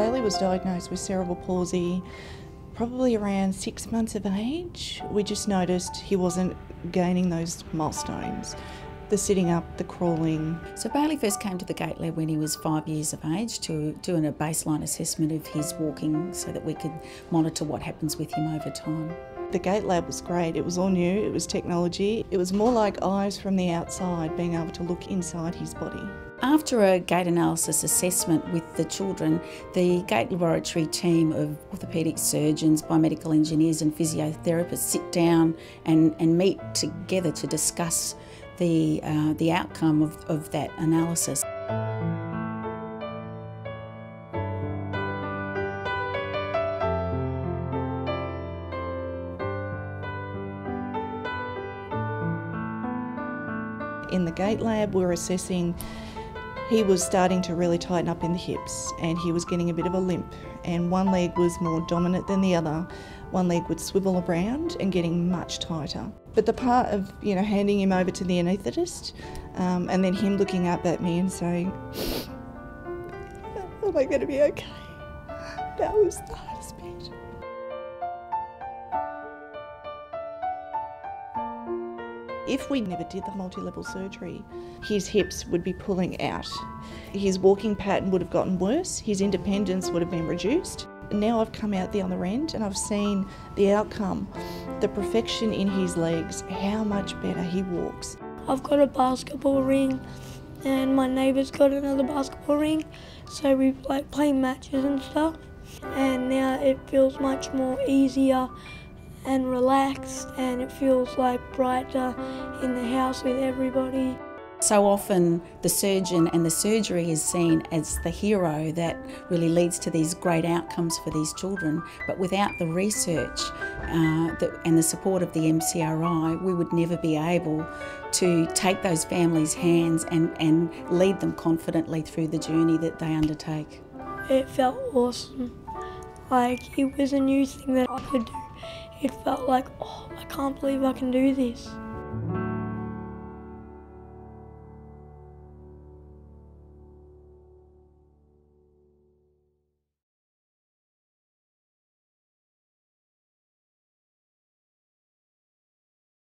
Bailey was diagnosed with cerebral palsy probably around six months of age. We just noticed he wasn't gaining those milestones the sitting up, the crawling. So Bailey first came to the Lab when he was five years of age to doing a baseline assessment of his walking so that we could monitor what happens with him over time. The Gait Lab was great. It was all new, it was technology. It was more like eyes from the outside, being able to look inside his body. After a gait analysis assessment with the children, the gait laboratory team of orthopaedic surgeons, biomedical engineers, and physiotherapists sit down and, and meet together to discuss the, uh, the outcome of, of that analysis. In the gait lab, we're assessing he was starting to really tighten up in the hips and he was getting a bit of a limp and one leg was more dominant than the other. One leg would swivel around and getting much tighter. But the part of, you know, handing him over to the anaesthetist um, and then him looking up at me and saying, am I going to be okay? That was the hardest bit. If we never did the multi-level surgery, his hips would be pulling out. His walking pattern would have gotten worse, his independence would have been reduced. Now I've come out the other end and I've seen the outcome, the perfection in his legs, how much better he walks. I've got a basketball ring and my neighbour's got another basketball ring, so we like play matches and stuff. And now it feels much more easier and relaxed and it feels like brighter in the house with everybody. So often the surgeon and the surgery is seen as the hero that really leads to these great outcomes for these children. But without the research uh, and the support of the MCRI, we would never be able to take those families' hands and, and lead them confidently through the journey that they undertake. It felt awesome. Like it was a new thing that I could do it felt like, oh, I can't believe I can do this.